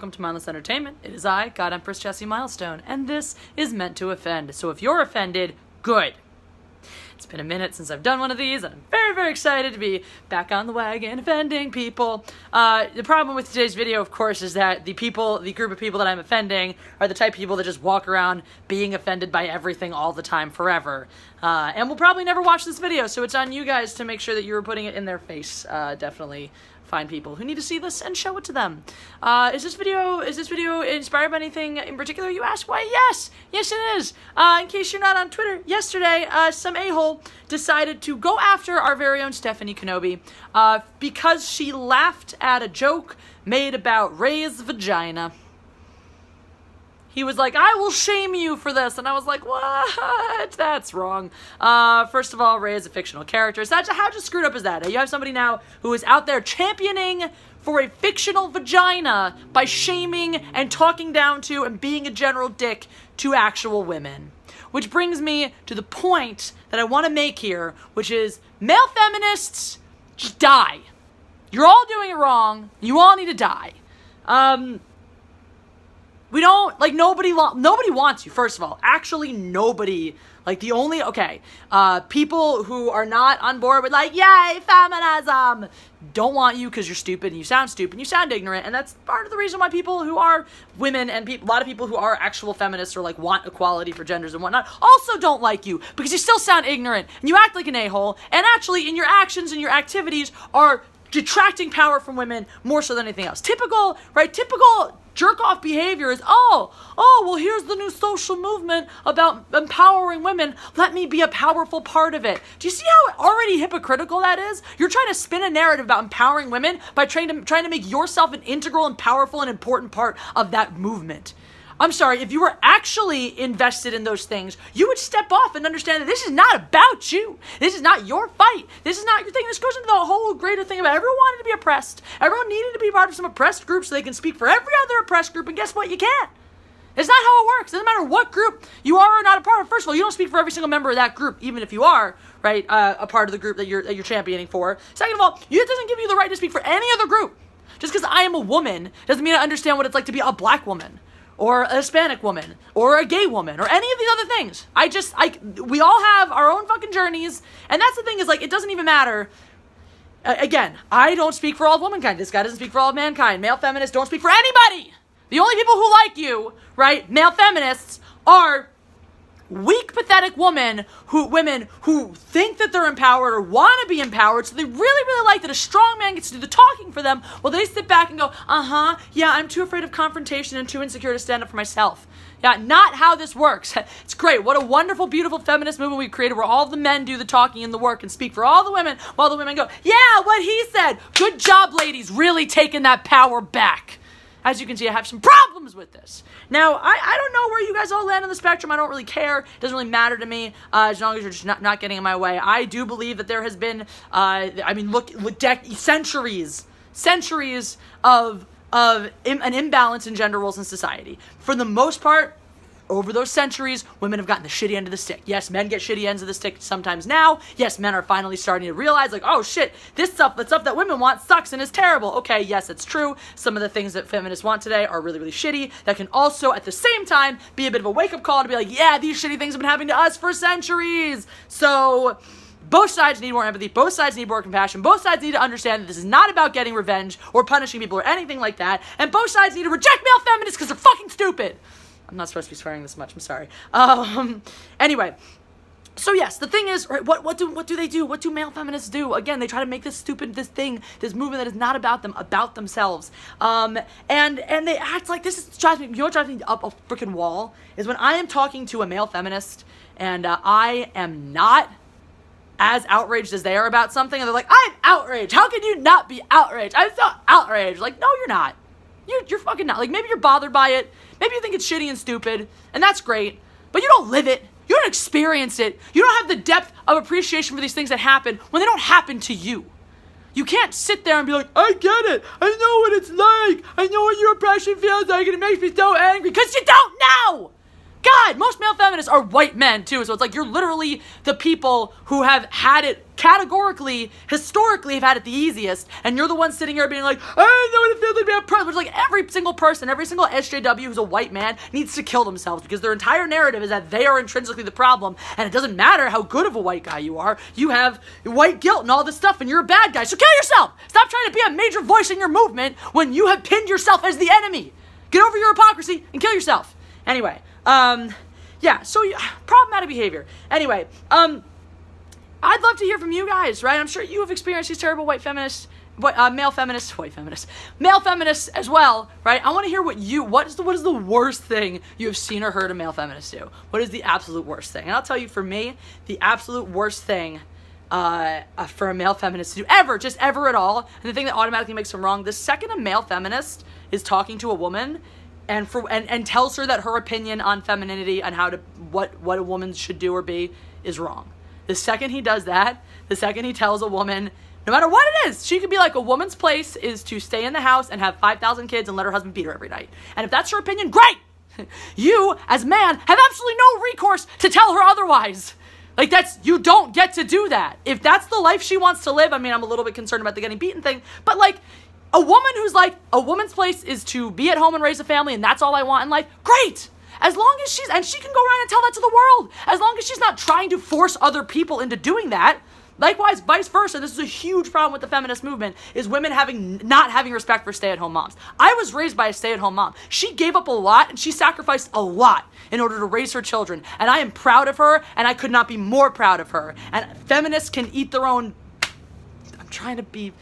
Welcome to Mindless Entertainment. It is I, God Empress Jessi Milestone, and this is meant to offend. So if you're offended, good. It's been a minute since I've done one of these, and I'm very, very excited to be back on the wagon offending people. Uh, the problem with today's video, of course, is that the people, the group of people that I'm offending, are the type of people that just walk around being offended by everything all the time forever. Uh, and will probably never watch this video, so it's on you guys to make sure that you are putting it in their face, uh, definitely find people who need to see this and show it to them. Uh, is this video is this video inspired by anything in particular? You ask. Why? Yes, yes, it is. Uh, in case you're not on Twitter, yesterday uh, some a hole decided to go after our very own Stephanie Kenobi uh, because she laughed at a joke made about Rey's vagina he was like, I will shame you for this. And I was like, what? That's wrong. Uh, first of all, Rey is a fictional character. So how just screwed up is that? You have somebody now who is out there championing for a fictional vagina by shaming and talking down to and being a general dick to actual women. Which brings me to the point that I want to make here, which is male feminists, just die. You're all doing it wrong. You all need to die. Um, we don't like nobody lo- nobody wants you first of all. Actually nobody like the only okay uh people who are not on board with like yay feminism don't want you because you're stupid and you sound stupid and you sound ignorant and that's part of the reason why people who are women and pe- a lot of people who are actual feminists or like want equality for genders and whatnot also don't like you because you still sound ignorant and you act like an a-hole and actually in your actions and your activities are detracting power from women more so than anything else. Typical right? Typical jerk off behavior is oh oh well here's the new social movement about empowering women. Let me be a powerful part of it. Do you see how already hypocritical that is? You're trying to spin a narrative about empowering women by trying to trying to make yourself an integral and powerful and important part of that movement I'm sorry, if you were actually invested in those things, you would step off and understand that this is not about you. This is not your fight. This is not your thing. This goes into the whole greater thing about everyone wanted to be oppressed. Everyone needed to be part of some oppressed group so they can speak for every other oppressed group, and guess what? You can't. It's not how it works. It doesn't matter what group you are or not a part of. First of all, you don't speak for every single member of that group, even if you are right uh, a part of the group that you're that you're championing for. Second of all, it doesn't give you the right to speak for any other group. Just because I am a woman doesn't mean I understand what it's like to be a black woman or a Hispanic woman or a gay woman or any of these other things. I just I we all have our own fucking journeys, and that's the thing is like it doesn't even matter. again, I don't speak for all of womankind. This guy doesn't speak for all of mankind. Male feminists don't speak for anybody. The only people who like you, right, male feminists, are weak, pathetic women who women who think that they're empowered or want to be empowered, so they really, really like that a strong man gets to do the talking for them, while they sit back and go, uh-huh, yeah, I'm too afraid of confrontation and too insecure to stand up for myself. Yeah, not how this works. It's great. What a wonderful, beautiful feminist movement we've created where all the men do the talking and the work and speak for all the women while the women go, yeah, what he said. Good job, ladies, really taking that power back as you can see, I have some problems with this. Now, I, I don't know where you guys all land on the spectrum. I don't really care. It doesn't really matter to me uh, as long as you're just not, not getting in my way. I do believe that there has been, uh, I mean, look, look dec- centuries, centuries of of Im- an imbalance in gender roles in society. For the most part, over those centuries, women have gotten the shitty end of the stick. Yes, men get shitty ends of the stick sometimes now. Yes, men are finally starting to realize, like, oh shit, this stuff, the stuff that women want sucks and is terrible. Okay, yes, it's true. Some of the things that feminists want today are really, really shitty. That can also, at the same time, be a bit of a wake up call to be like, yeah, these shitty things have been happening to us for centuries. So, both sides need more empathy. Both sides need more compassion. Both sides need to understand that this is not about getting revenge or punishing people or anything like that. And both sides need to reject male feminists because they're fucking stupid. I'm not supposed to be swearing this much. I'm sorry. Um, anyway, so yes, the thing is, right, what what do what do they do? What do male feminists do? Again, they try to make this stupid this thing, this movement that is not about them, about themselves. Um, and and they act like this is drives me. You know what drives me up a freaking wall is when I am talking to a male feminist and uh, I am not as outraged as they are about something, and they're like, "I'm outraged. How can you not be outraged? I'm so outraged." Like, no, you're not. You, you're fucking not. Like, maybe you're bothered by it. Maybe you think it's shitty and stupid, and that's great, but you don't live it. You don't experience it. You don't have the depth of appreciation for these things that happen when they don't happen to you. You can't sit there and be like, I get it. I know what it's like. I know what your oppression feels like, and it makes me so angry because you don't know. God, most male feminists are white men too. So it's like you're literally the people who have had it categorically, historically, have had it the easiest, and you're the one sitting here being like, I know what it feels like to be oppressed. Which like every single person, every single SJW who's a white man needs to kill themselves because their entire narrative is that they are intrinsically the problem, and it doesn't matter how good of a white guy you are. You have white guilt and all this stuff, and you're a bad guy. So kill yourself. Stop trying to be a major voice in your movement when you have pinned yourself as the enemy. Get over your hypocrisy and kill yourself. Anyway, um, yeah, so problematic behavior. Anyway, um, I'd love to hear from you guys, right? I'm sure you have experienced these terrible white feminists, uh, male feminists, white feminists, male feminists as well, right? I want to hear what you, what is the, what is the worst thing you have seen or heard a male feminist do? What is the absolute worst thing? And I'll tell you, for me, the absolute worst thing uh, uh, for a male feminist to do ever, just ever at all, and the thing that automatically makes them wrong, the second a male feminist is talking to a woman and for and, and tells her that her opinion on femininity and how to what what a woman should do or be is wrong. The second he does that, the second he tells a woman, no matter what it is, she could be like a woman's place is to stay in the house and have 5,000 kids and let her husband beat her every night. And if that's her opinion, great! You, as man, have absolutely no recourse to tell her otherwise. Like that's you don't get to do that. If that's the life she wants to live, I mean, I'm a little bit concerned about the getting beaten thing, but like a woman who's like, a woman's place is to be at home and raise a family, and that's all I want in life. Great! As long as she's, and she can go around and tell that to the world. As long as she's not trying to force other people into doing that. Likewise, vice versa. This is a huge problem with the feminist movement: is women having not having respect for stay-at-home moms. I was raised by a stay-at-home mom. She gave up a lot and she sacrificed a lot in order to raise her children, and I am proud of her, and I could not be more proud of her. And feminists can eat their own. I'm trying to be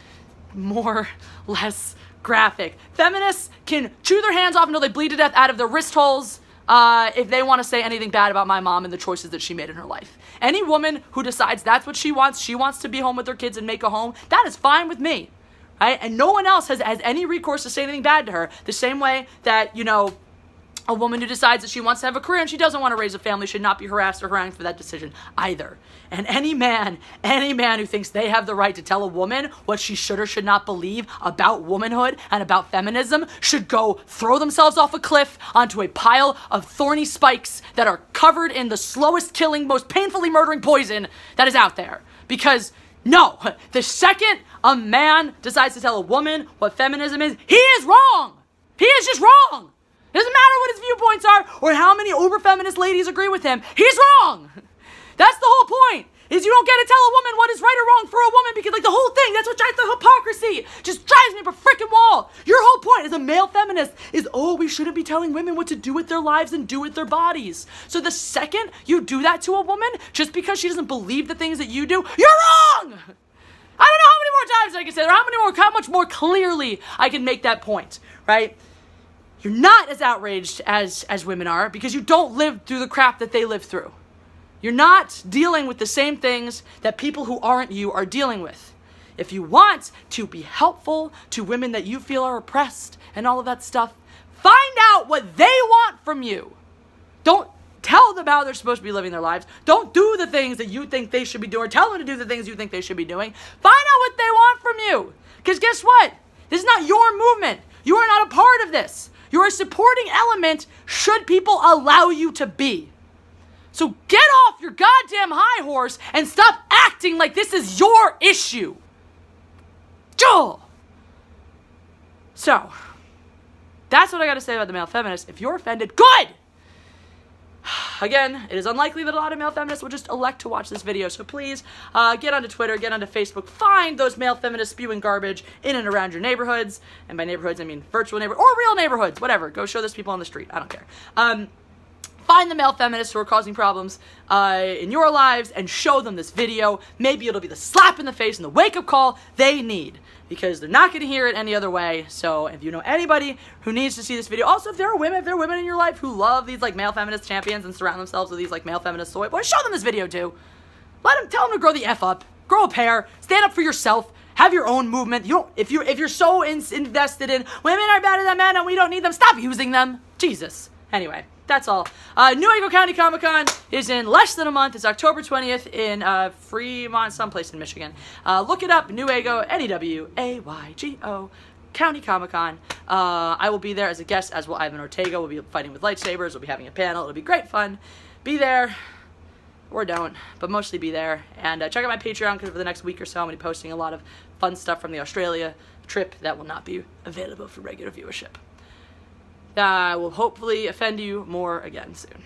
more, less graphic. Feminists can chew their hands off until they bleed to death out of their wrist holes. Uh, if they want to say anything bad about my mom and the choices that she made in her life. Any woman who decides that's what she wants, she wants to be home with her kids and make a home, that is fine with me. Right? And no one else has, has any recourse to say anything bad to her. The same way that, you know, a woman who decides that she wants to have a career and she doesn't want to raise a family should not be harassed or harangued for that decision either. And any man, any man who thinks they have the right to tell a woman what she should or should not believe about womanhood and about feminism should go throw themselves off a cliff onto a pile of thorny spikes that are covered in the slowest killing, most painfully murdering poison that is out there. Because no, the second a man decides to tell a woman what feminism is, he is wrong. He is just wrong. Doesn't matter what his viewpoints are or how many uber feminist ladies agree with him. He's wrong. That's the whole point. Is you don't get to tell a woman what is right or wrong for a woman because like the whole thing, that's what drives the hypocrisy. Just drives me up a freaking wall. Your whole point as a male feminist is oh, we shouldn't be telling women what to do with their lives and do with their bodies. So the second you do that to a woman, just because she doesn't believe the things that you do, you're wrong. I don't know how many more times I can say that, how many more, how much more clearly I can make that point, right? You're not as outraged as as women are because you don't live through the crap that they live through. You're not dealing with the same things that people who aren't you are dealing with. If you want to be helpful to women that you feel are oppressed and all of that stuff, find out what they want from you. Don't tell them how they're supposed to be living their lives. Don't do the things that you think they should be doing. Tell them to do the things you think they should be doing. Find out what they want from you. Because guess what? This is not your movement. You are not a part of this. You're a supporting element should people allow you to be. So get off your goddamn high horse and stop acting like this is your issue. Joel. So, that's what I got to say about the male feminist. If you're offended, good! Again, it is unlikely that a lot of male feminists will just elect to watch this video, so please uh, get onto Twitter, get onto Facebook, find those male feminists spewing garbage in and around your neighborhoods. And by neighborhoods, I mean virtual neighborhoods or real neighborhoods, whatever. Go show this people on the street. I don't care. Um, find the male feminists who are causing problems uh, in your lives and show them this video. Maybe it'll be the slap in the face and the wake up call they need because they're not going to hear it any other way. So if you know anybody who needs to see this video, also if there are women, if there are women in your life who love these like male feminist champions and surround themselves with these like male feminist soy boys, show them this video too. Let them tell them to grow the f up, grow a pair, stand up for yourself. Have your own movement. You don't, if you if you're so in, invested in women are better than men and we don't need them, stop using them. Jesus. Anyway. That's all. Uh, Newaygo County Comic Con is in less than a month. It's October 20th in uh, Fremont, someplace in Michigan. Uh, look it up, Newaygo, N E W A Y G O County Comic Con. Uh, I will be there as a guest, as will Ivan Ortega. We'll be fighting with lightsabers. We'll be having a panel. It'll be great fun. Be there or don't, but mostly be there. And uh, check out my Patreon because for the next week or so, I'm going to be posting a lot of fun stuff from the Australia trip that will not be available for regular viewership. I will hopefully offend you more again soon.